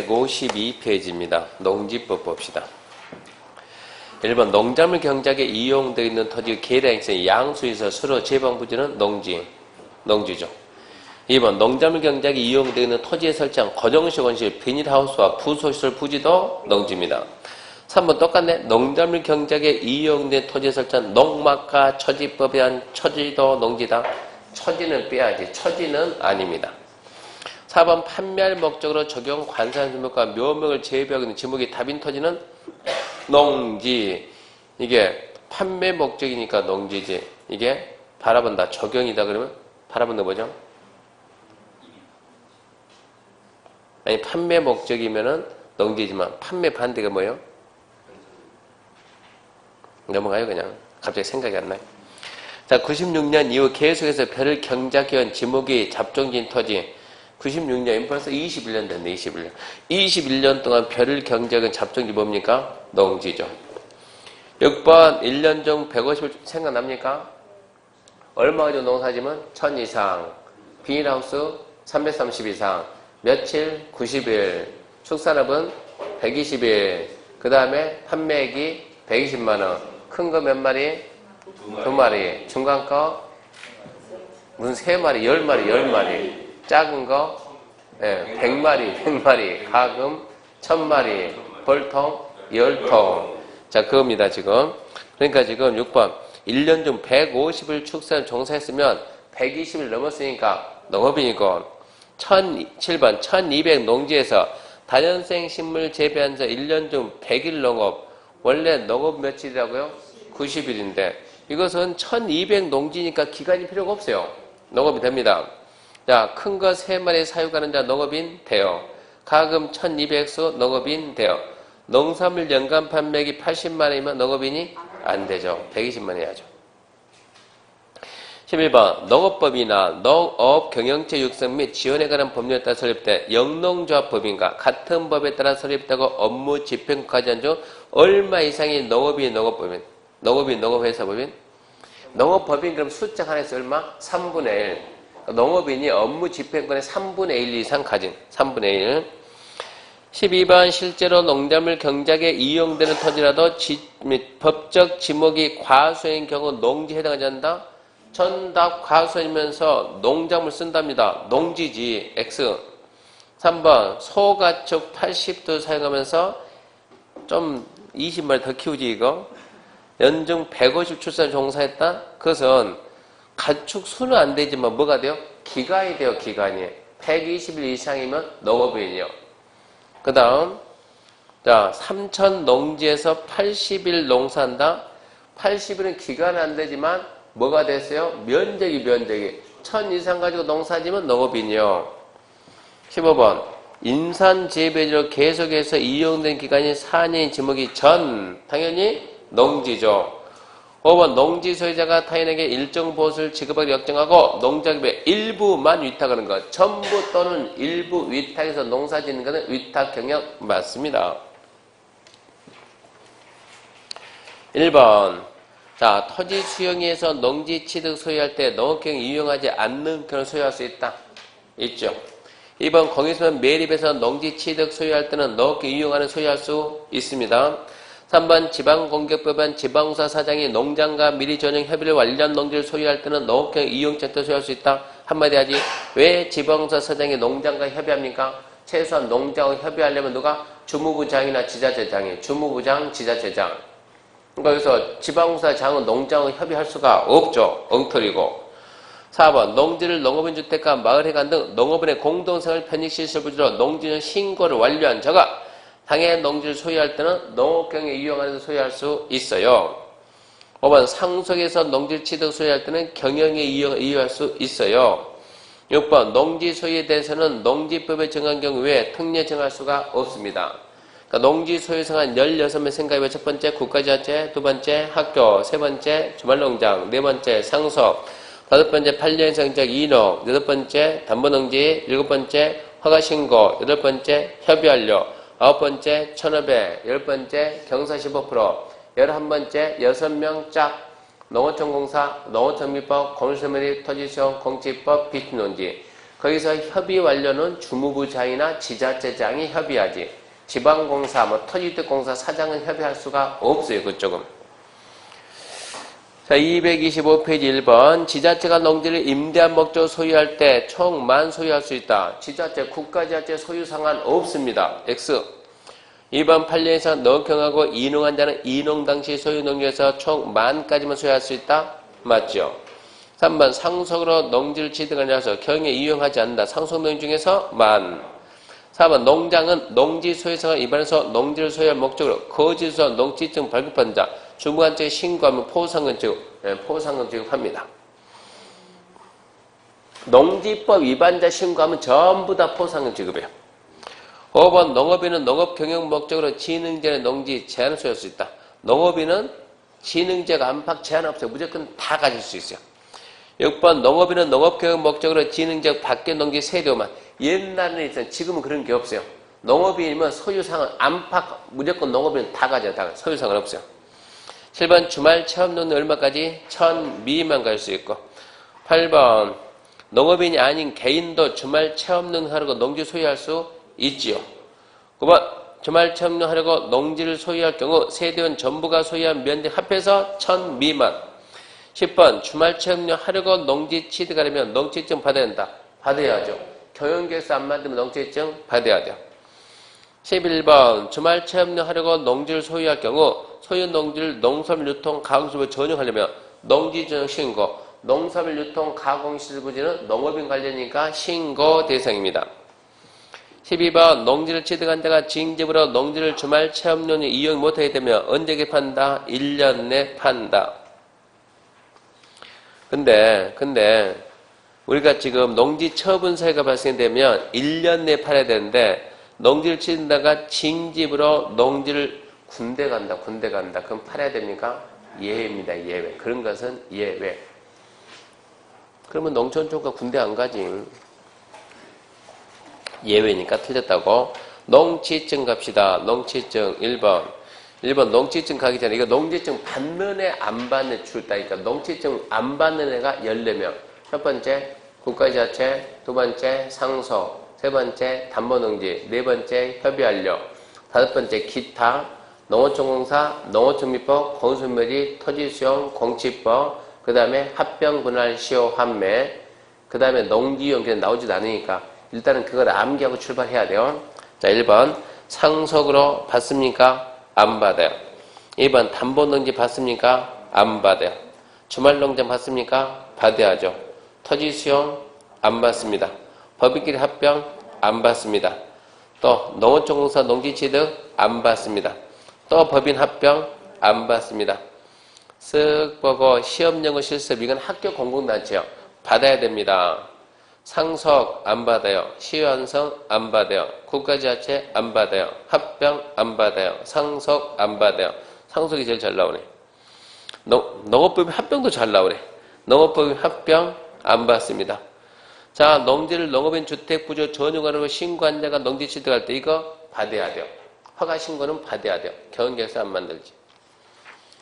252페이지입니다. 농지법 봅시다. 1번 농작물 경작에 이용되어 있는 토지 계량성 양수에서 서로 제방 부지는 농지, 농지죠. 2번 농작물 경작에 이용되어 있는 토지에 설치한 고정식 원실, 비닐하우스와 부소시설 부지도 농지입니다. 3번 똑같네. 농작물 경작에 이용된 토지에 설치한 농막과 처지법에 한 처지도 농지다. 처지는 빼야지. 처지는 아닙니다. 4번 판매할 목적으로 적용 관산 지목과 묘목을 제외하고 있는 지목이 답인 토지는 농지. 이게 판매 목적이니까 농지지. 이게 바라본다. 적용이다 그러면 바라본다 뭐죠? 아니 판매 목적이면은 농지지만 판매 반대가 뭐예요? 넘어가요 그냥 갑자기 생각이 안 나요. 자 96년 이후 계속해서 별을 경작해온 지목이 잡종진 토지 96년 벌써 21년 됐네 21년. 21년 동안 별을 경작한 잡종지 뭡니까? 농지죠. 6번 1년 중 150을 생각납니까? 얼마 가지고 농사지면? 1000 이상. 비닐하우스 330 이상. 며칠? 90일. 축산업은 120일. 그 다음에 판매액이 120만원. 큰 거 몇 마리? 두 마리. 중간 거? 무슨 세 마리 열 마리 열 마리 작은 거? 예, 100마리 100마리 가금 1000마리 벌통 열통. 자 그겁니다 지금. 그러니까 지금 6번. 1년 중 150을 축산 종사했으면 120을 넘었으니까 농업이니까. 1007번. 1200 농지에서 다년생 식물 재배한서 1년 중 100일 농업. 원래 농업 며칠이라고요? 90일인데. 이것은 1200 농지니까 기간이 필요가 없어요. 농업이 됩니다. 자, 큰거 3마리 사육하는 자 농업인 돼요. 가금 1200수 농업인 돼요. 농산물 연간 판매액이 80만원이면 농업인이 안 되죠. 120만 해야죠. 11번 농업법이나 농업 경영체 육성 및 지원에 관한 법률에 따라 설립돼 영농조합법인과 같은 법에 따라 설립되고 업무 집행까지 한중 얼마 이상의 농업인 농업법인 농업인 농업회사법인 농업법인 그럼 숫자 하나에서 얼마? 3분의 1 그러니까 농업인이 업무 집행권의 3분의 1 이상 가진 3분의 1 12번 실제로 농작물 경작에 이용되는 토지라도 지, 법적 지목이 과수인 경우 농지에 해당하지 않는다? 전답 과수이면서 농작물 쓴답니다. 농지지 X 3번 소가축 80도 사용하면서 좀 20마리 더 키우지 이거 연중 150 출산 종사했다? 그것은 가축 수는 안 되지만 뭐가 돼요? 기간이 돼요 기간이. 120일 이상이면 농업인이요 그 다음 자 삼천 농지에서 80일 농사한다 80일은 기간 안 되지만 뭐가 됐어요? 면적이 면적이. 천 이상 가지고 농사지면 농업인이요 15번 인산 재배지로 계속해서 이용된 기간이 4년인 지목이 전. 당연히 농지죠 5번 농지 소유자가 타인에게 일정 보수를 지급하기 역정하고 농작업의 일부만 위탁하는 것 전부 또는 일부 위탁해서 농사 짓는 것은 위탁 경영 맞습니다. 1번 자 토지 수용에서 농지 취득 소유할 때 농업경 이용하지 않는 경을 소유할 수 있다. 있죠. 2번 공유수면 매립에서 농지 취득 소유할 때는 농업경 이용하는 소유할 수 있습니다. 3번 지방공격법은 지방사 사장이 농장과 미리 전용 협의를 완료한 농지를 소유할 때는 농업경 이용채도 소유할 수 있다. 한마디 하지. 왜 지방사 사장이 농장과 협의합니까? 최소한 농장과 협의하려면 누가? 주무부장이나 지자체장이 주무부장, 지자체장. 그러니까 여기서 지방사장은 농장과 협의할 수가 없죠. 엉터리고. 4번 농지를 농업인 주택과 마을회관 등 농업인의 공동생활 편익시설 부지로 농지는 신고를 완료한 자가 당해 농지를 소유할 때는 농업경에 이용하는 소유할 수 있어요. 5번 상속에서 농지 취득 소유할 때는 경영에 이용, 이용할 수 있어요. 6번 농지 소유에 대해서는 농지법에 정한 경우 외에 특례 정할 수가 없습니다. 그러니까 농지 소유 성한 16명 생각해봐. 첫 번째 국가자재, 두 번째 학교, 세 번째 주말농장, 네 번째 상속, 다섯 번째 8년 성적 인허, 여섯 번째 담보농지, 일곱 번째 허가신고, 여덟 번째 협의완료, 아홉 번째 천업에, 열 번째 경사 15%, 열한 번째 여섯 명 짝, 농어촌 공사, 농어촌 미법, 건설매립, 토지시험, 공지법, 비트논지. 거기서 협의 완료는 주무부장이나 지자체장이 협의하지. 지방공사, 뭐 터지득공사 사장은 협의할 수가 없어요. 그쪽은. 자, 225페이지 1번. 지자체가 농지를 임대한 목적 소유할 때 총만 소유할 수 있다. 지자체, 국가지자체 소유 상한 없습니다. X. 2번 판례에서 너경하고 이농한 자는 이농 당시 소유 농지에서 총 만까지만 소유할 수 있다. 맞죠? 3번 상속으로 농지를 취득하려서 경에 이용하지 않는다. 상속 농지 중에서 만. 4번 농장은 농지 소유성을 위반해서 농지를 소유할 목적으로 거짓으로 농지증 발급한 자 주무관청에 신고하면 포상금 지급, 네, 포상금 지급합니다. 농지법 위반자 신고하면 전부 다 포상금 지급해요. 5번 농업인은 농업 경영 목적으로 지능제의 농지 제한을 소유할 수 있다. 농업인은 지능제가 안팎 제한 없어요. 무조건 다 가질 수 있어요. 6번 농업인은 농업 경영 목적으로 지능적 밖의 농지 세도만 옛날에는 있었 지금은 그런 게 없어요. 농업인이면 소유상은 안팎 무조건 농업인은 다 가져요. 다 소유상은 없어요. 7번 주말 체험료는 얼마까지? 1000 미만 갈 수 있고 8번 농업인이 아닌 개인도 주말 체험료 하려고 농지 소유할 수 있지요. 9번 주말 체험료 하려고 농지를 소유할 경우 세대원 전부가 소유한 면적 합해서 1000 미만 10번 주말 체험료 하려고 농지 취득하려면 농지증 받아야 된다. 받아야죠. 경영계획서 안 만들면 농지증 받아야 돼요. 11번 주말 체험료 하려고 농지를 소유할 경우 소유 농지를 농산물 유통 가공시설로 전용하려면 농지 전용 신고 농산물 유통 가공시설 부지는 농업인 관련이니까 신고 대상입니다. 12번 농지를 취득한 자가 징집으로 농지를 주말 체험료에 이용 못하게 되면 언제 개판다? 1년 내 판다. 근데 근데 우리가 지금 농지 처분 사유가 발생되면 1년 내에 팔아야 되는데 농지를 치는다가 징집으로 농지를 군대 간다 군대 간다. 그럼 팔아야 됩니까? 예외입니다 예외. 그런 것은 예외. 그러면 농촌 쪽과 군대 안 가지. 예외니까 틀렸다고. 농지증 갑시다. 농지증 1번. 1번 농지증 가기 전에 이거 농지증 받는 애 안 받는 애 줄다니까 농지증 안 받는 애가 14명. 첫 번째 국가지자체. 두 번째 상소 세 번째 담보농지 네 번째 협의완료 다섯 번째 기타 농어촌공사 농어촌미법 건설물이 토지수용 공치법 그 다음에 합병분할 시효 환매 그 다음에 농지용 그냥 나오지도 않으니까 일단은 그걸 암기하고 출발해야 돼요 자 1번 상속으로 받습니까? 안 받아요. 2번 담보농지 받습니까? 안 받아요. 주말농장 받습니까? 받아야죠. 토지수용 안 받습니다. 법인끼리 합병 안 받습니다. 또 농어촌공사 농지취득 안 받습니다. 또 법인 합병 안 받습니다. 쓱 보고 시험연구 실습 이건 학교 공공단체요. 받아야 됩니다. 상속 안 받아요. 시완성 안 받아요. 국가지자체 안 받아요. 합병 안 받아요. 상속 안 받아요. 상속이 제일 잘 나오네. 농, 농업법인 합병도 잘 나오네. 농업법인 합병 안 받습니다. 자, 농지를 농업인 주택부조 전용하라고 신고한 자가 농지 취득할 때 이거 받아야 돼요. 허가 신고는 받아야 돼요. 경계에서 안 만들지.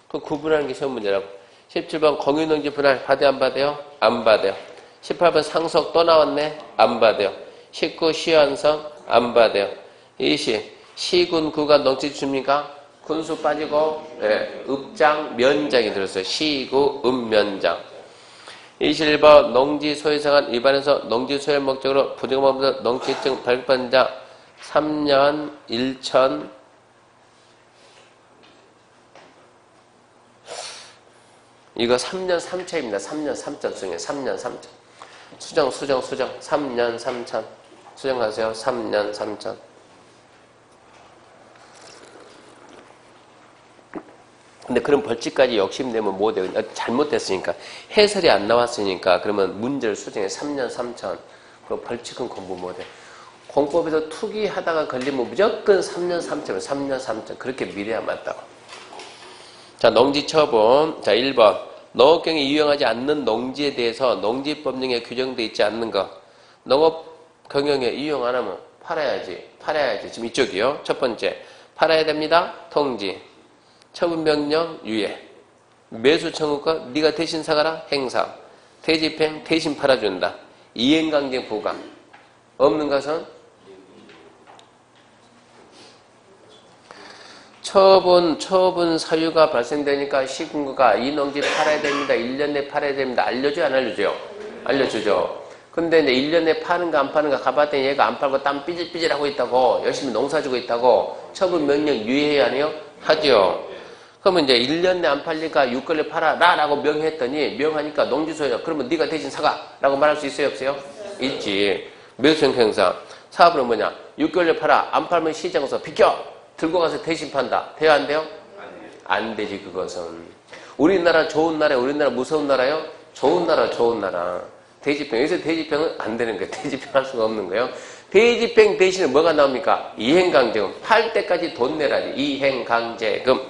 그 구분하는 게 시험 문제라고. 17번 공유농지 분할 받아야 안 받아요? 안 받아요. 18번 상속 또 나왔네? 안 받아요. 19 시완성 안 받아요. 20 시군 구간 농지 줍니까? 군수 빠지고 예, 읍장 면장이 들었어요. 시구 읍면장. 21번 농지 소유상한 위반해서 농지 소유 목적으로 부정범죄 농지증 발급받은 자 3년 1천 이거 3년 3차입니다. 3년 3천 중에 3년 3천. 수정, 수정, 수정. 3년 3천. 수정하세요. 3년 3천. 근데 그런 벌칙까지 욕심내면 못 해요. 잘못됐으니까. 해설이 안 나왔으니까 그러면 문제를 수정해. 3년 3천. 그럼 벌칙은 공부 못 해. 공법에서 투기하다가 걸리면 무조건 3년 3천, 3년 3천. 그렇게 미래야 맞다고. 자, 농지 처분. 자, 1번. 농업경에 이용하지 않는 농지에 대해서 농지법령에 규정되어 있지 않는 것. 농업 경영에 이용 안 하면 팔아야지. 팔아야지. 지금 이쪽이요. 첫 번째. 팔아야 됩니다. 통지. 처분명령 유예. 매수 청구권 네가 대신 사가라. 행사. 대집행 대신 팔아준다. 이행강제 보강. 없는 것은 처분, 처분 사유가 발생되니까 시군구가 이 농지 팔아야 됩니다. 1년 내에 팔아야 됩니다. 알려줘요, 안 알려줘요? 알려주죠. 근데 이제 1년 내에 파는가 안 파는가 가봤더니 얘가 안 팔고 땀 삐질삐질 하고 있다고, 열심히 농사 지고 있다고, 처분 명령 유예해야 하네요? 하죠. 그러면 이제 1년 내에 안 팔리니까 육걸을 팔아라 라고 명했더니 명하니까 농지소요. 그러면 네가 대신 사가 라고 말할 수 있어요, 없어요? 있지. 매수형 행사. 사업은 뭐냐? 육개월 팔아. 안 팔면 시장에서 비켜! 들고 가서 대신 판다. 돼요, 안 돼요? 안 되지, 그것은. 우리나라 좋은 나라, 우리나라 무서운 나라요? 좋은 나라, 좋은 나라. 돼지병. 여기서 돼지병은 안 되는 거예요. 돼지병 할 수가 없는 거예요. 돼지병 대신에 뭐가 나옵니까? 이행강제금. 팔 때까지 돈 내라지. 이행강제금.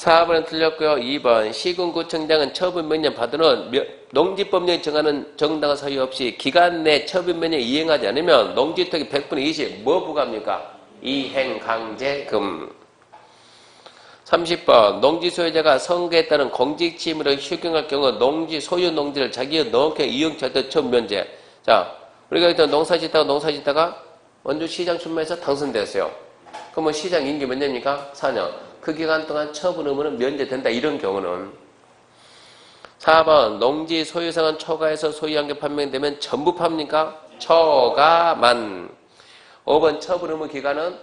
4번은 틀렸고요. 2번 시군구청장은 처분 명령 받으는 농지법령이 정하는 정당한 사유 없이 기간 내 처분 명령 이행하지 않으면 농지특위 100분의 20 뭐 부과합니까? 이행강제금 30번 농지 소유자가 선거에 따른 공직 취임으로 휴경할 경우 농지 소유 농지를 자기의 농협 이용할 때 처분 면제 자 우리가 일단 농사 짓다가 농사 짓다가 원주 시장 출마해서 당선됐어요. 그러면 시장 임기 몇 년입니까? 4년. 그 기간 동안 처분 의무는 면제된다. 이런 경우는 4번 농지 소유상은 초과해서 소유한 게 판명되면 전부 팝니까? 초과만 5번 처분 의무 기간은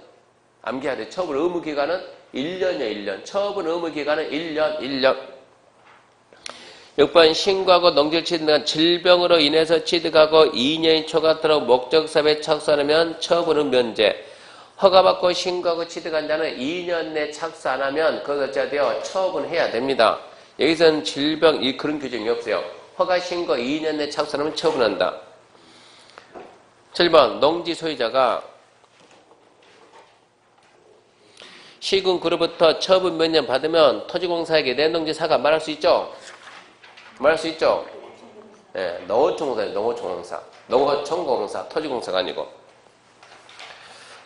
암기해야 돼. 처분 의무 기간은 1년이요 1년. 처분 의무 기간은 1년 1년 6번 신고하고 농지를 취득한 질병으로 인해서 취득하고 2년이 초과하도록 목적사업에 착수하면 처분은 면제 허가받고 신고하고 취득한 자는 2년 내 착수 안 하면 그것 어찌 돼요? 처분해야 됩니다. 여기서는 질병 이 그런 규정이 없어요. 허가 신고 2년 내 착수하면 처분한다. 7번 농지 소유자가 시군 그로부터 처분 몇 년 받으면 토지공사에게 내 농지 사가 말할 수 있죠? 말할 수 있죠? 네, 농어촌공사예요. 농어촌공사. 농어촌공사. 토지공사가 아니고.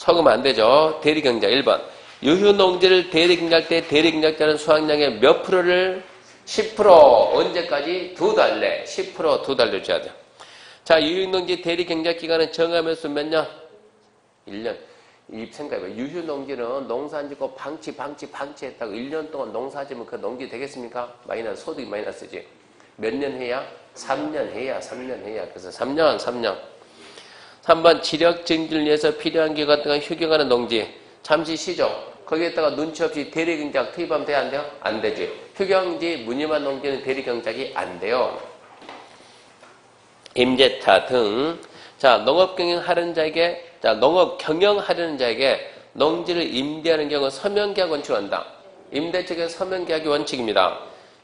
속으면 안 되죠. 대리경자 1번. 유휴농지를 대리경자할 때 대리경자자는 수확량의 몇 프로를 10% 언제까지? 두달 내. 10%두 달 내줘야 돼. 자, 유휴농지 대리경자 기간은 정하면서 몇 년? 1년. 이 생각해봐. 유휴농지는 농사 짓고 방치, 방치, 방치 했다고 1년 동안 농사 지면 그 농지 되겠습니까? 마이너스, 소득이 마이너스지. 몇 년 해야? 3년 해야, 3년 해야. 그래서 3년, 3년. 3번 지력 증진을 위해서 필요한 기간 동안 휴경하는 농지 잠시 쉬죠. 거기에다가 눈치 없이 대리경작 투입하면 돼 안 돼요? 안 되지. 휴경지 무늬만 농지는 대리경작이 안 돼요. 임대차 등. 자, 농업 경영하려는 자에게, 자, 농업 경영하려는 자에게 농지를 임대하는 경우 서명계약 원칙을 한다. 임대 측의 서명계약이 원칙입니다.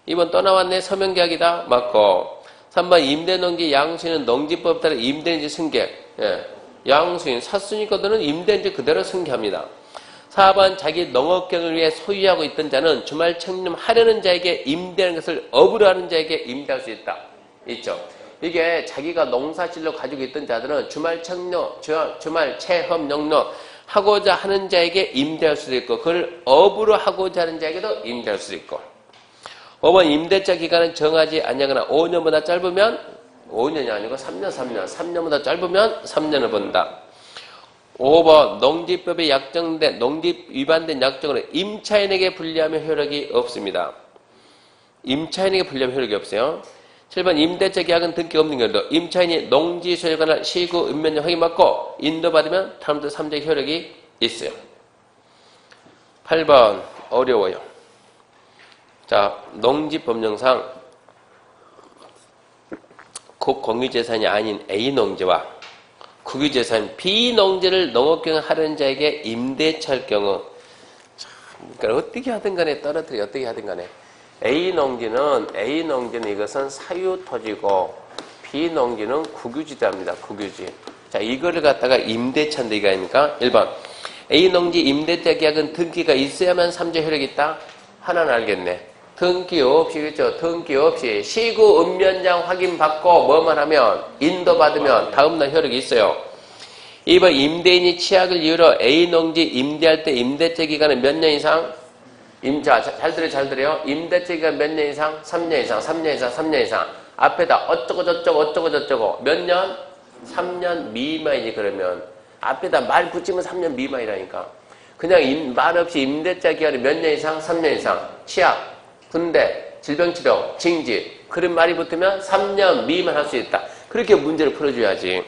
이번 또 나왔네. 서명계약이다. 맞고. 3번 임대농지 양수는 농지법 따라 임대인지 승계. 예. 양수인 샀으니까 너는 임대인지 그대로 승계합니다. 4번 자기 농업경을 위해 소유하고 있던 자는 주말 청렴 하려는 자에게 임대하는 것을 업으로 하는 자에게 임대할 수 있다. 있죠. 이게 자기가 농사질로 가지고 있던 자들은 주말 청료, 주말 체험 영료 하고자 하는 자에게 임대할 수도 있고 그걸 업으로 하고자 하는 자에게도 임대할 수도 있고 5번 임대차 기간은 정하지 않냐거나 5년보다 짧으면 5년이 아니고 3년, 3년. 3년보다 짧으면 3년을 본다. 5번 농지법에 약정된 농지 위반된 약정으로 임차인에게 불리하면 효력이 없습니다. 임차인에게 불리하면 효력이 없어요. 7번 임대차 계약은 등기 없는 경우도 임차인이 농지 관한 시구 읍면적 확인받고 인도받으면 다음부터 3자 효력이 있어요. 8번 어려워요. 자 농지법령상 국 공유재산이 아닌 A농지와 국유재산 B농지를 농업경영 하는 자에게 임대차할 경우 그러니까 어떻게 하든 간에 떨어뜨려 어떻게 하든 간에 A농지는 A농지는 이것은 사유토지고 B농지는 국유지대입니다. 국유지. 자 이거를 갖다가 임대차인데 이거 아닙니까? 1번 A농지 임대차 계약은 등기가 있어야만 삼재 효력이 있다? 하나는 알겠네. 등기 없이 그렇죠. 등기 없이 시구 읍면장 확인받고 뭐만 하면 인도받으면 다음날 효력이 있어요. 2번 임대인이 치약을 이유로 A농지 임대할 때 임대차 기간은 몇 년 이상? 임자 잘 들어요 잘 들어요. 임대차 기간 몇 년 이상? 3년 이상 3년 이상 3년 이상 앞에다 어쩌고 저쩌고 어쩌고 저쩌고 몇 년? 3년 미만이지 그러면 앞에다 말 붙이면 3년 미만이라니까. 그냥 임, 말 없이 임대차 기간이 몇 년 이상? 3년 이상. 치약, 군대, 질병치료, 징지. 그런 말이 붙으면 3년 미만 할 수 있다. 그렇게 문제를 풀어줘야지.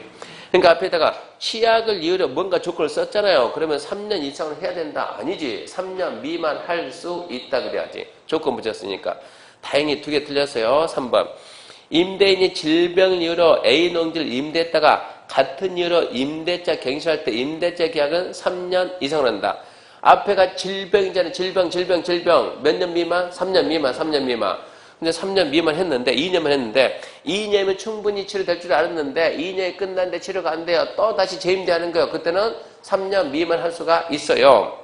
그러니까 앞에다가 치약을 이으려 뭔가 조건을 썼잖아요. 그러면 3년 이상을 해야 된다. 아니지. 3년 미만 할 수 있다 그래야지. 조건 붙였으니까. 다행히 두 개 틀렸어요. 3번. 임대인이 질병을 이유로 A 농지를 임대했다가 같은 이유로 임대차 갱신할 때 임대차 계약은 3년 이상을 한다. 앞에가 질병이잖아요. 질병, 질병, 질병. 몇 년 미만? 3년 미만, 3년 미만. 근데 3년 미만 했는데, 2년만 했는데, 2년이면 충분히 치료될 줄 알았는데, 2년이 끝났는데 치료가 안 돼요. 또 다시 재임대하는 거예요. 그때는 3년 미만 할 수가 있어요.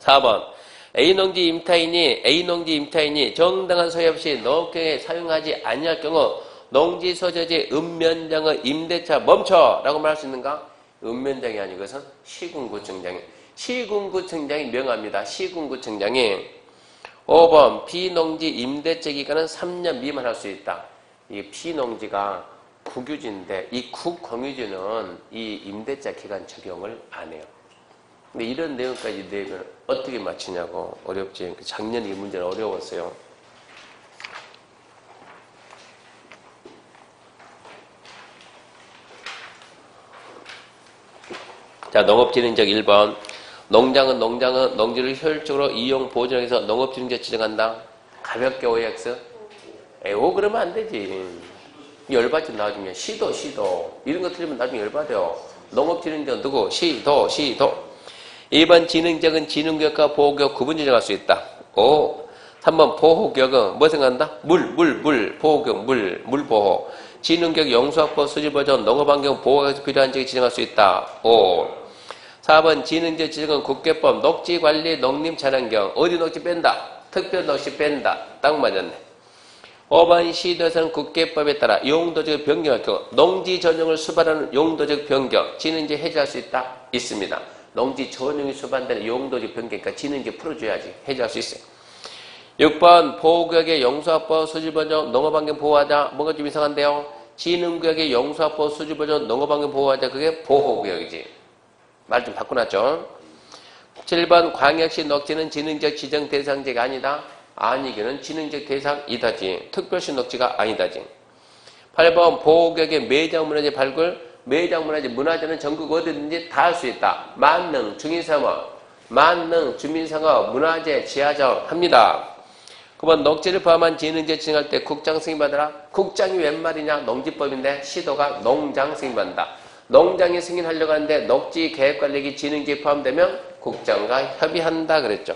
4번. A농지 임타인이 A농지 임타인이 정당한 소유 없이 농업경에 사용하지 아니할 경우 농지 소재지 읍면장의 임대차 멈춰 라고 말할 수 있는가? 읍면장이 아니고 그것은 시군구청장이 시군구청장이 명합니다. 시군구청장이 5번 비농지 임대차 기간은 3년 미만 할 수 있다. 이 비농지가 국유지인데 이 국공유지는 이 임대차 기간 적용을 안 해요. 근데 이런 내용까지 내면 어떻게 맞히냐고 어렵지. 작년 이 문제는 어려웠어요. 자, 농업진흥적 1번. 농장은 농장은 농지를 효율적으로 이용 보존해서 농업진흥제 지정한다. 가볍게 OX. 에오 그러면 안 되지. 열받지 나중에 시도 시도 이런 거 틀리면 나중에 열받아요. 농업진흥제 누구? 시도 시도. 2번 지능적은 지능교육과 보호교육 구분 지정할 수 있다. 오. 3번 보호교육은 뭐 생각한다? 물, 물, 물, 보호교육, 물, 물보호. 지능교육 영수학보 수질보전 농업환경 보호가 필요한 지역에 지정할 수 있다. 오. 4번 지능적 지정은 국계법 녹지 관리 농림 자연경 어디 녹지 뺀다. 특별 녹지 뺀다. 딱 맞았네. 5번 시도에서는 국계법에 따라 용도적 변경할 경우 농지 전용을 수반하는 용도적 변경 지능제 해제할 수 있다. 있습니다. 농지 전용이 수반되는 용도적 변경이니까 지능제 풀어줘야지 해제할 수 있어요. 6번 보호구역의 영수합법 수질보전 농업환경 보호하자 뭔가 좀 이상한데요. 지능구역의 영수합법 수질보전 농업환경 보호하자 그게 보호구역이지. 말 좀 바꿔놨죠. 7번 광역시 녹지는 지능적 지정 대상지가 아니다. 아니기는 지능적 대상이다지. 특별시 녹지가 아니다지. 8번 보호구역의 매장 문화재 발굴 매장 문화재 문화재는 전국 어디든지 다 할 수 있다. 만능 중인상업 만능 주민상업 문화재 지하정 합니다. 9번 녹지를 포함한 지능제 지정할 때 국장 승인받으라. 국장이 웬 말이냐? 농지법인데 시도가 농장 승인받는다. 농장이 승인하려고 하는데 녹지 계획관리기 지능지에 포함되면 국장과 협의한다 그랬죠.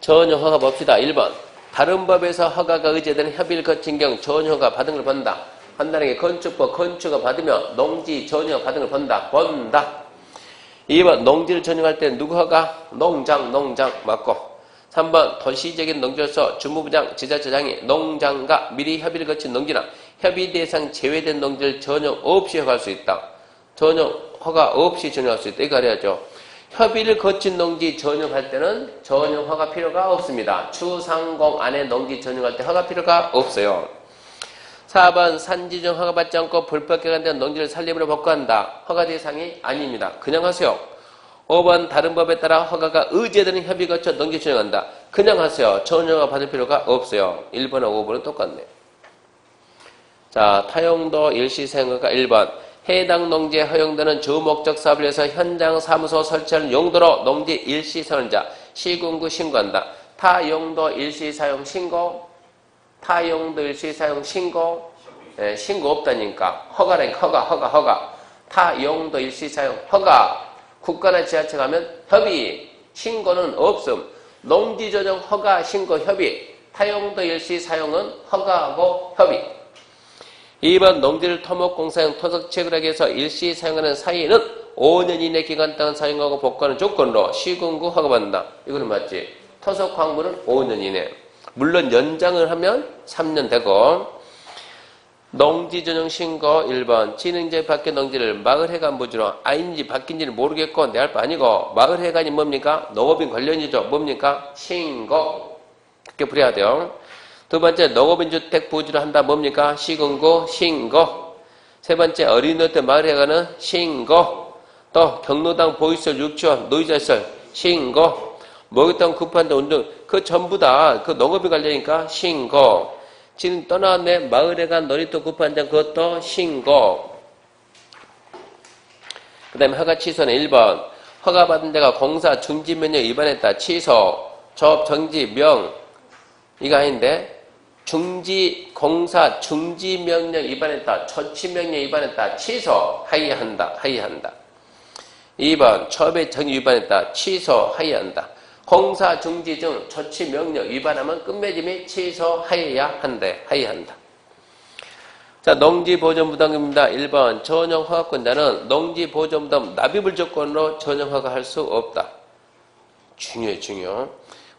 전혀 허가 봅시다. 1번 다른 법에서 허가가 의제되는 협의를 거친 경우 전혀 허가 받은 걸 본다. 한다는 게 건축법 건축을 받으면 농지 전혀 받은 걸 본다. 본다. 2번 농지를 전용할 때 누구 허가? 농장 농장 맞고 3번 도시적인 농지로서 주무부장 지자체장이 농장과 미리 협의를 거친 농지나 협의 대상 제외된 농지를 전용 없이 허가할 수 있다. 전용 허가 없이 전용할 수 있다. 이거 알아야죠. 협의를 거친 농지 전용할 때는 전용 허가 필요가 없습니다. 추상공 안에 농지 전용할 때 허가 필요가 없어요. 4번 산지정 허가받지 않고 불법 개간된 농지를 산림으로 복구한다. 허가 대상이 아닙니다. 그냥 하세요. 5번 다른 법에 따라 허가가 의제되는 협의 거쳐 농지 전용한다. 그냥 하세요. 전용 허가 받을 필요가 없어요. 1번하고 5번은 똑같네. 자, 타용도 일시사용허가 1번. 해당 농지에 허용되는 주목적 사업을 위해서 현장 사무소 설치하는 용도로 농지 일시사용자 시군구 신고한다. 타용도 일시 사용 신고 타용도 일시 사용 신고 예, 신고 없다니까. 허가라니까 허가 허가 허가. 타용도 일시 사용 허가. 국가나 지자체 가면 협의. 신고는 없음. 농지조정 허가 신고 협의. 타용도 일시 사용은 허가하고 협의 2번 농지를 토목공사용 토석체결하기 위해서 일시 사용하는 사이에는 5년 이내 기간 동안 사용하고 복구하는 조건으로 시군구 허가받는다. 이거는 맞지? 토석 광물은 5년 이내. 물론 연장을 하면 3년 되고 농지 전용 신고 1번 진행제 밖의 농지를 마을 해관 부지로 아닌지 바뀐지는 모르겠고 내 할 바 아니고 마을 해관이 뭡니까? 농업인 관련이죠. 뭡니까? 신고 그렇게 부려야 돼요. 두 번째 농업인 주택 부지로 한다 뭡니까? 시군구 신고. 세 번째 어린이들 마을에 가는 신고. 또 경로당 보이설 유치원 노이자설 신고. 목욕탕 급한데 운동 그 전부 다 그 농업이 관련이니까 신고. 지금 떠나왔네 마을에 간 놀이터 급한장 그것도 신고. 그 다음에 허가 취소는 1번. 허가받은 자가 공사 중지 면역 위반했다. 취소. 접 정지 명. 이거 아닌데. 중지 공사 중지 명령 위반했다. 처치 명령 위반했다. 취소. 하이한다. 하이한다. 2번. 처배 정의 위반했다. 취소. 하이한다. 공사 중지 중 처치 명령 위반하면 끝맺음이 취소하여야 한대. 하이한다. 자, 농지 보존 부담금입니다. 1번 전용 허가권자는 농지 보존 부담 납입을 조건으로 전용 허가할 수 없다. 중요해 중요.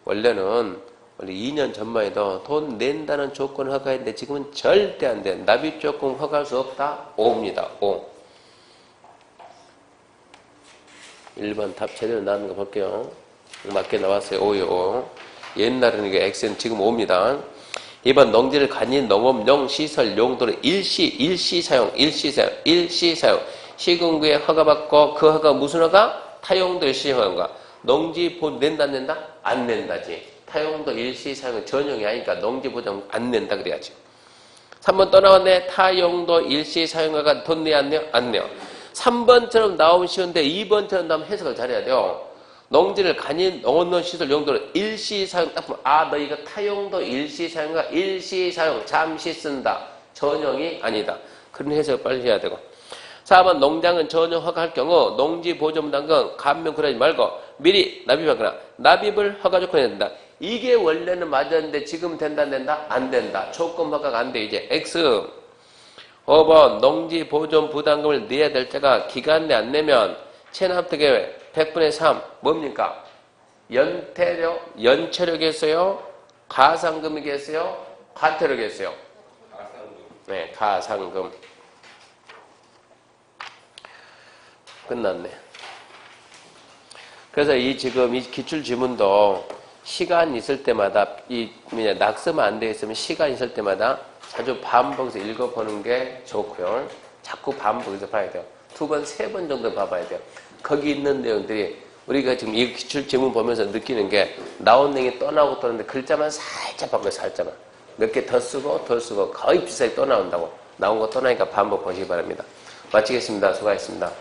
원래는 원래 2년 전만 해도 돈 낸다는 조건 허가인데 지금은 절대 안 돼. 납입 조건 허가할 수 없다. 5입니다. 5. 1번 답 제대로 나오는 거 볼게요. 맞게 나왔어요. 5요. 5. 옛날에는 이게 X는 지금 5입니다. 2번 농지를 간인 농업용 시설 용도로 일시 일시 사용 일시 사용 일시 사용 시군구에 허가받고 그 허가 무슨 허가 타용도 일시 허가인가 농지 보 낸다 안 낸다 안 낸다지 타용도 일시 사용은 전용이 아니니까 농지 보장 안 낸다 그래야지. 3번 또 나왔네. 타용도 일시 사용허가 돈 내야 안 내요? 안 내요. 3번처럼 나오면 쉬운데 2번처럼 나오면 해석을 잘해야 돼요. 농지를 간인 농업용 시설 용도로 일시 사용 딱 보면 아너 이거 타용도 일시 사용과 일시 사용 잠시 쓴다. 전용이 아니다. 그런 해석을 빨리 해야 되고 4번 농장은 전용 허가할 경우 농지 보존당금 감면 그러지 말고 미리 납입하거나 납입을 허가 조건에 된다 이게 원래는 맞았는데 지금 된다 안 된다 안 된다 조건 허가가 안 돼 이제 X 5번 농지 보존 부담금을 내야 될 때가 기간 내 안 내면 체납특계획 100분의 3 뭡니까? 연태력, 연체력이겠어요? 가상금이겠어요? 과태료겠어요? 네, 가상금. 끝났네. 그래서 이 지금 이 기출 지문도 시간 있을 때마다 이 낙서만 안 돼 있으면 시간 있을 때마다 자주 반복해서 읽어보는 게 좋고요. 자꾸 반복해서 봐야 돼요. 두 번, 세 번 정도 봐봐야 돼요. 거기 있는 내용들이 우리가 지금 이 기출 지문 보면서 느끼는 게 나온 내용이 떠나고 떠나는데 글자만 살짝 바꿔요, 살짝만. 몇 개 더 쓰고 덜 쓰고 거의 비슷하게 또 나온다고. 나온 거 떠나니까 반복 보시기 바랍니다. 마치겠습니다. 수고하셨습니다.